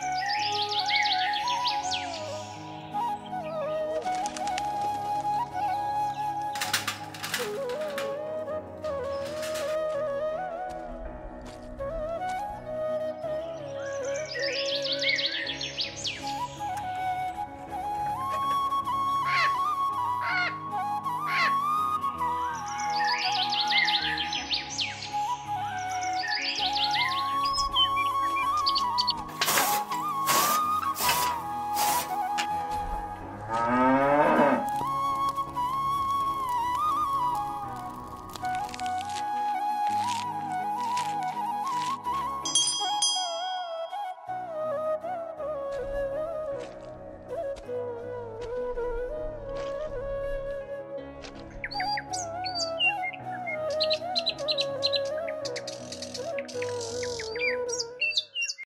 Música